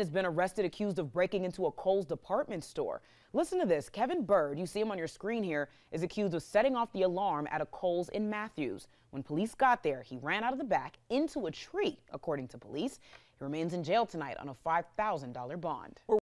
has been arrested accused of breaking into a Kohl's department store. Listen to this. Kevin Bird, you see him on your screen here, is accused of setting off the alarm at a Kohl's in Matthews. When police got there, he ran out of the back into a tree, according to police. He remains in jail tonight on a $5,000 bond.